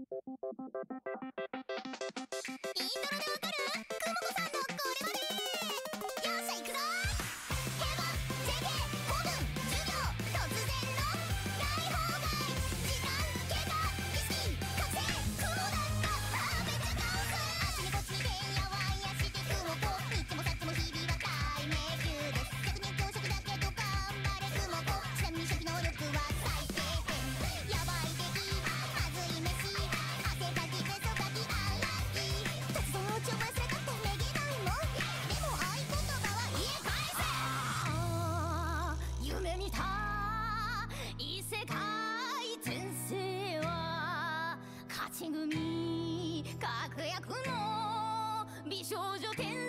イントロにた異世界転生は勝ち組確約の美少女転生